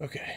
Okay.